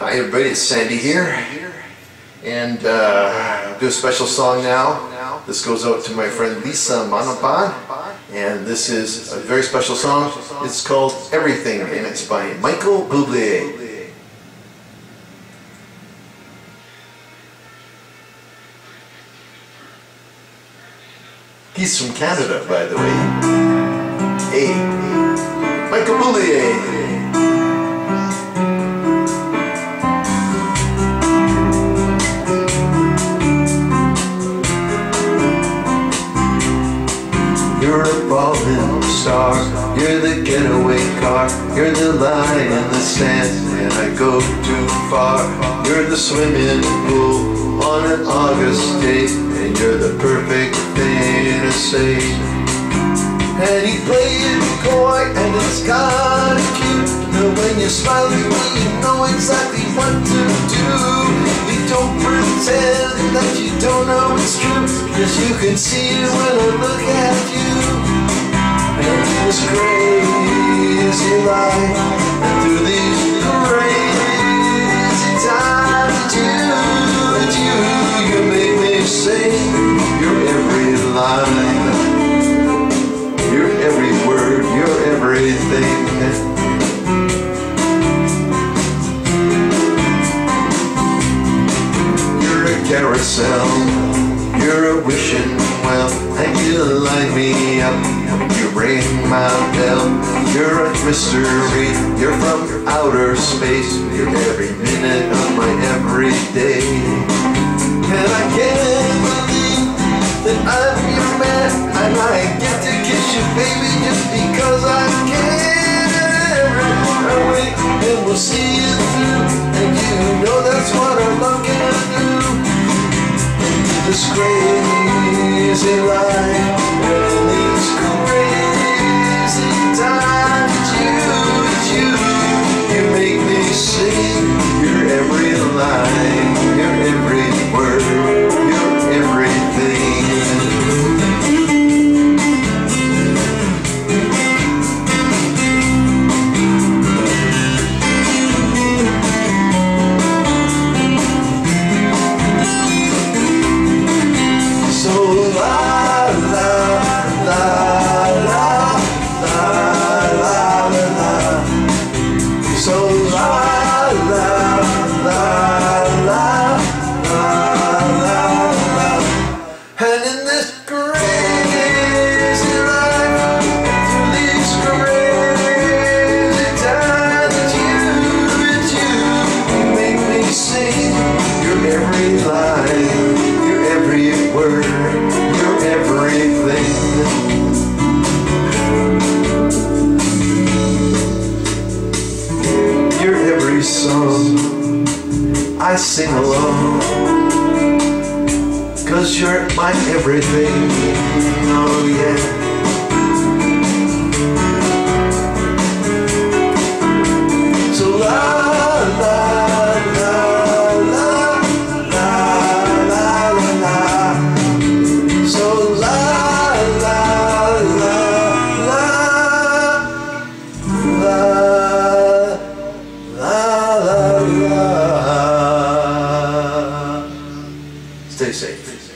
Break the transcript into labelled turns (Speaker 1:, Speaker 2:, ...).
Speaker 1: Hi everybody, it's Sandy here. And uh, do a special song now. This goes out to my friend Lisa Manapan. And this is a very special song. It's called Everything and it's by Michael Bublé. He's from Canada, by the way. Hey, Michael Bublé. Falling star, you're the getaway car, you're the line in the sand, and I go too far. You're the swimming pool on an August day, and you're the perfect thing to say. And he played coy, and it's kinda cute. But when you smile at me, you know exactly what to do. You don't pretend that you don't know it's true, cause you can see it when I look at you. This crazy life, and through these crazy times, you, you, you make me sing your every line. Your every word, your everything. You're a carousel, you're a wishing and you light me up. You ring my bell, you're a mystery, you're from outer space, you're every minute of my everyday. And I can't believe that I'm your man, I get to kiss you, baby, just because I can. I'll wait and we'll see it through, and you know that's what our love can do. This every word, everything. Every song I sing along Cause you're my everything Stay safe.